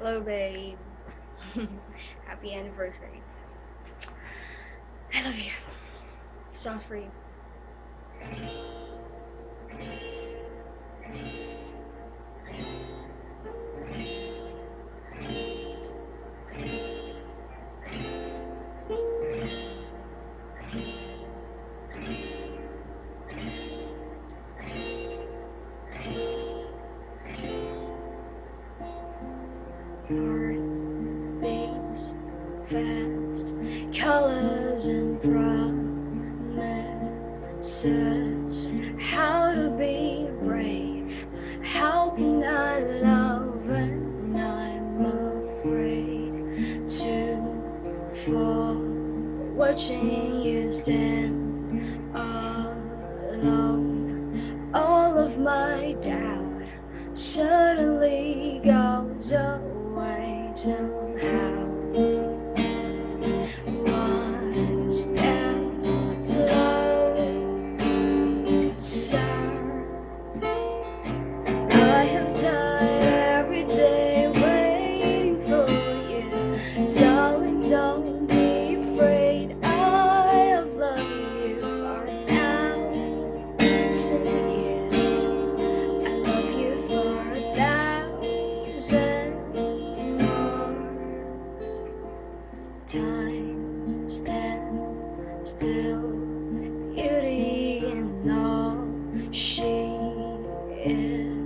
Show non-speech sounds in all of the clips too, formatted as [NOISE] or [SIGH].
Hello, [LAUGHS] babe. Happy anniversary. I love you. Sounds for you. Beats fast, colors and promises. How to be brave? How can I love when I'm afraid to fall? Watching you stand alone, all of my doubt suddenly goes away somehow. Time stand still, beauty in all she is.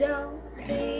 don't be